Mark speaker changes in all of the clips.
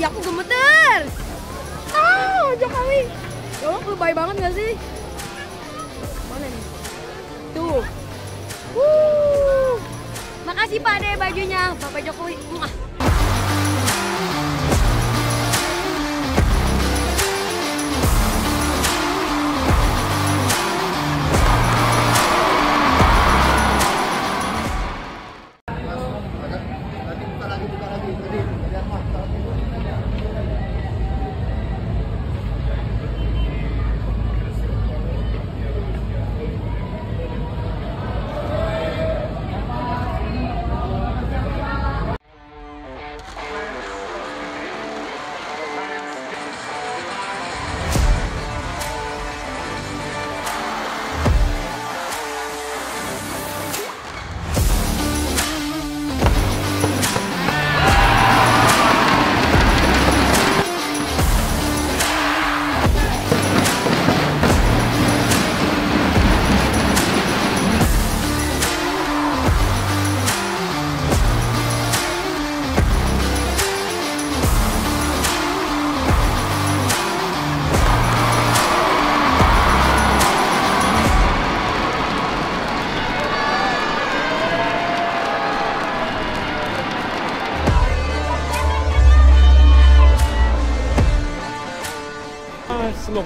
Speaker 1: Ya aku gemeter. Ah, Jokowi. Ya Allah, lebay banget gak sih? Mana nih? Tuh. Wuh. Makasih Pak deh bajunya, Bapak Jokowi. Muah.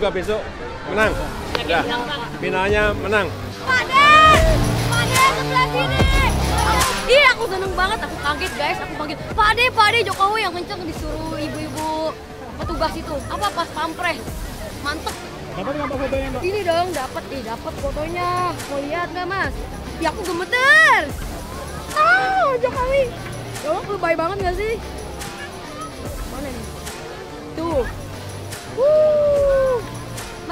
Speaker 2: Semoga besok menang. Ya, finalnya menang.
Speaker 1: Pak De! Pak sebelah sini! Iya aku seneng banget, aku kaget guys, aku kaget. Pak De, Pak De Jokowi yang kenceng disuruh ibu-ibu petugas itu. Apa pas pampres? Mantep.
Speaker 3: Dapat nggak fotonya Mbak?
Speaker 1: Ini dong, dapat nih, dapat fotonya. Mau lihat nggak mas? Ya aku gemeter. Ah, Jokowi. Ya Allah, lebay banget gak sih? Mana nih? Tuh. Wuh.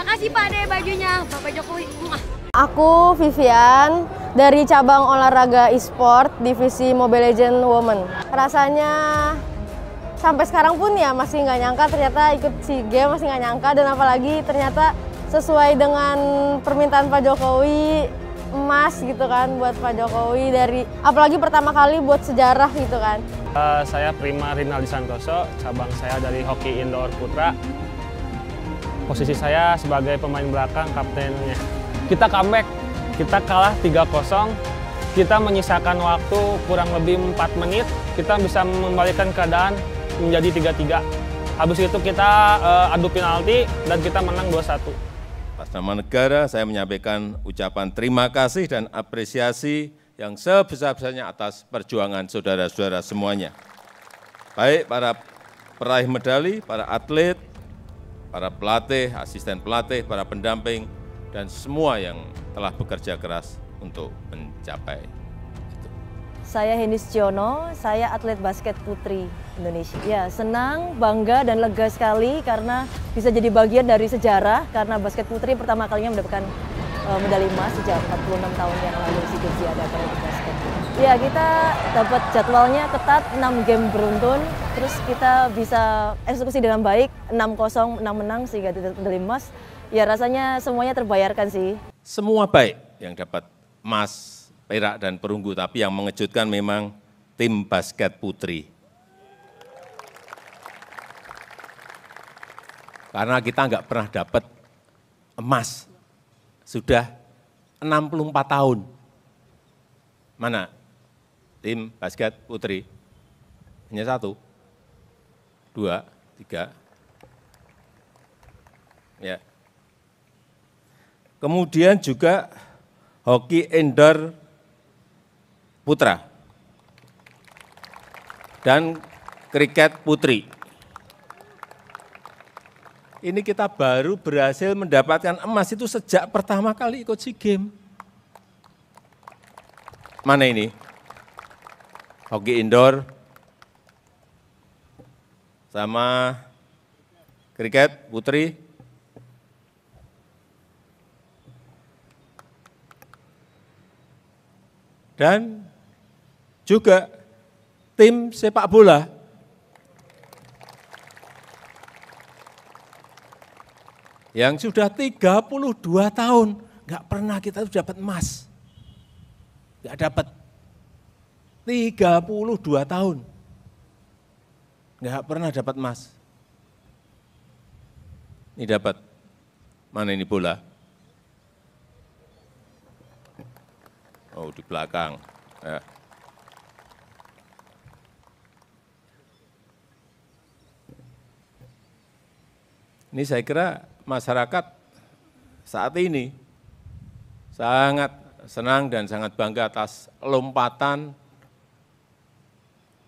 Speaker 1: Makasih Pak De bajunya, Bapak Jokowi. Muah.
Speaker 4: Aku Vivian dari cabang olahraga e-sport divisi Mobile Legend Women. Rasanya sampai sekarang pun ya masih nggak nyangka ternyata ikut SEA Games masih nggak nyangka dan apalagi ternyata sesuai dengan permintaan Pak Jokowi emas gitu kan buat Pak Jokowi dari apalagi pertama kali buat sejarah gitu kan.
Speaker 3: Eh, saya Prima Rinaldi Santoso, cabang saya dari hoki indoor putra. Posisi saya sebagai pemain belakang kaptennya. Kita comeback, kita kalah 3-0. Kita menyisakan waktu kurang lebih 4 menit, kita bisa membalikan keadaan menjadi 3-3. Habis itu kita eh, adu penalti dan kita menang 2-1.
Speaker 2: Atas nama negara, saya menyampaikan ucapan terima kasih dan apresiasi yang sebesar-besarnya atas perjuangan saudara-saudara semuanya. Baik para peraih medali, para atlet, para pelatih, asisten pelatih, para pendamping, dan semua yang telah bekerja keras untuk mencapai itu.
Speaker 4: Saya Henis Ciono, saya atlet basket putri Indonesia. Ya, senang, bangga, dan lega sekali karena bisa jadi bagian dari sejarah karena basket putri pertama kalinya mendapatkan eh, medali emas sejak 46 tahun yang lalu SEA Games diadakan. Ya, kita dapat jadwalnya ketat, 6 game beruntun, terus kita bisa eksekusi dengan baik, 6-0, 6 menang sehingga medali emas. Ya, rasanya semuanya terbayarkan sih.
Speaker 2: Semua baik yang dapat emas, perak, dan perunggu, tapi yang mengejutkan memang tim basket putri. Karena kita nggak pernah dapat emas, sudah 64 tahun. Mana tim basket putri? Hanya satu, dua, tiga. Ya. Kemudian juga hoki indoor putra dan kriket putri. Ini kita baru berhasil mendapatkan emas itu sejak pertama kali ikut SEA Games. Mana ini? Hoki indoor sama kriket putri. Dan juga tim sepak bola. Yang sudah 32 tahun, nggak pernah kita dapat emas. Nggak dapat. 32 tahun. nggak pernah dapat emas. Ini dapat, mana ini bola? Oh, di belakang. Ya. Ini saya kira masyarakat saat ini sangat senang dan sangat bangga atas lompatan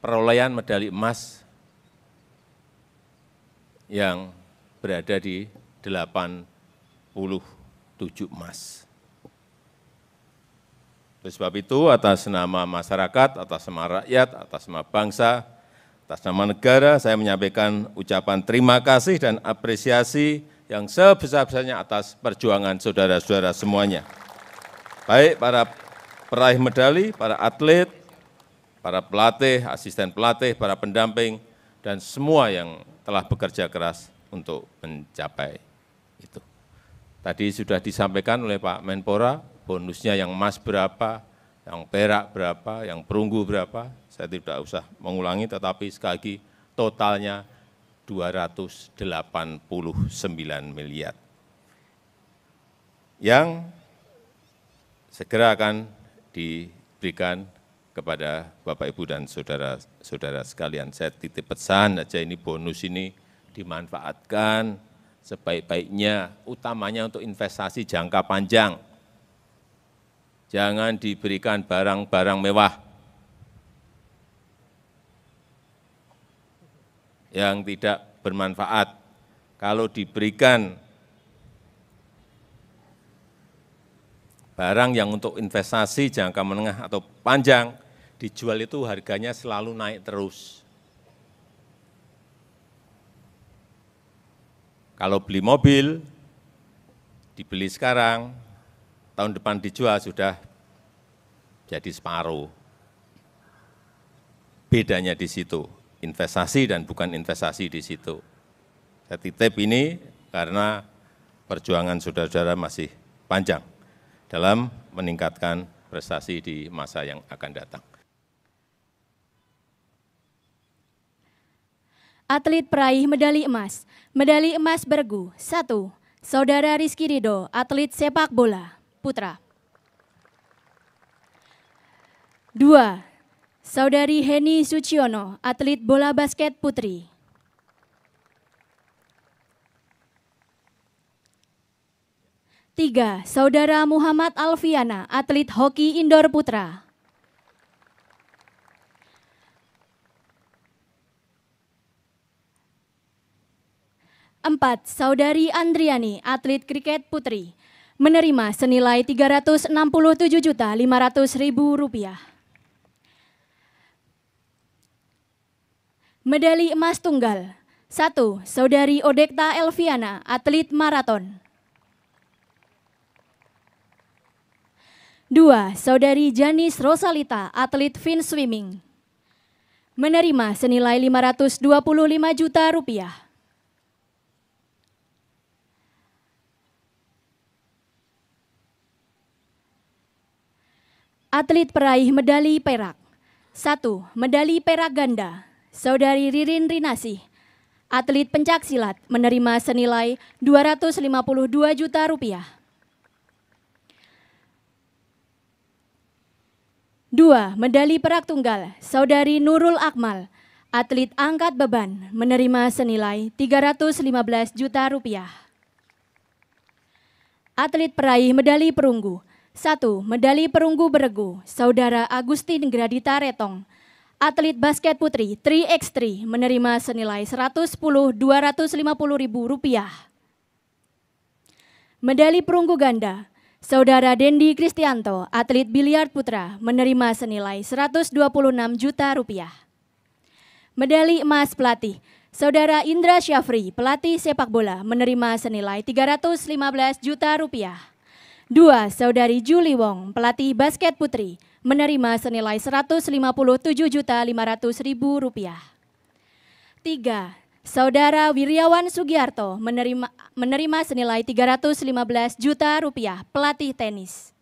Speaker 2: perolehan medali emas yang berada di 87 emas. Oleh sebab itu, atas nama masyarakat, atas nama rakyat, atas nama bangsa, atas nama negara, saya menyampaikan ucapan terima kasih dan apresiasi yang sebesar-besarnya atas perjuangan saudara-saudara semuanya. Baik para peraih medali, para atlet, para pelatih, asisten pelatih, para pendamping, dan semua yang telah bekerja keras untuk mencapai itu. Tadi sudah disampaikan oleh Pak Menpora, bonusnya yang emas berapa, yang perak berapa, yang perunggu berapa, saya tidak usah mengulangi, tetapi sekali lagi totalnya 289 miliar. Yang segera akan diberikan kepada Bapak Ibu dan saudara-saudara sekalian. Saya titip pesan aja ini bonus ini dimanfaatkan sebaik-baiknya, utamanya untuk investasi jangka panjang. Jangan diberikan barang-barang mewah yang tidak bermanfaat. Kalau diberikan barang yang untuk investasi jangka menengah atau panjang, dijual itu harganya selalu naik terus. Kalau beli mobil, dibeli sekarang, tahun depan dijual sudah jadi separuh. Bedanya di situ, investasi dan bukan investasi di situ. Saya titip ini karena perjuangan saudara-saudara masih panjang dalam meningkatkan prestasi di masa yang akan datang.
Speaker 5: Atlet peraih medali emas. Medali emas bergu. Satu, Saudara Rizky Rido, atlet sepak bola, putra. Dua, Saudari Heni Suciono, atlet bola basket putri. Tiga, Saudara Muhammad Alfiana, atlet hoki indoor putra. Empat, Saudari Andriani, atlet kriket putri, menerima senilai Rp367.500.000. Medali emas tunggal. Satu, Saudari Odekta Elviana, atlet maraton. Dua, Saudari Janis Rosalita, atlet fin swimming. Menerima senilai 525 juta rupiah. Atlet peraih medali perak. Satu, medali perak ganda. Saudari Ririn Rinasih, atlet pencak silat menerima senilai 252 juta rupiah. Dua, medali perak tunggal. Saudari Nurul Akmal, atlet angkat beban menerima senilai 315 juta rupiah. Atlet peraih medali perunggu. Satu, medali perunggu beregu, Saudara Agustin Gradita Retong, atlet basket putri 3x3 menerima senilai 110 250 ribu. Medali perunggu ganda, Saudara Dendi Kristianto, atlet biliar putra, menerima senilai 126 juta. Medali emas pelatih, Saudara Indra Syafri, pelatih sepak bola, menerima senilai 315 juta. Dua, Saudari Julie Wong, pelatih basket putri, menerima senilai Rp157.500.000. Tiga, Saudara Wiryawan Sugiarto menerima, menerima senilai 315 juta rupiah pelatih tenis.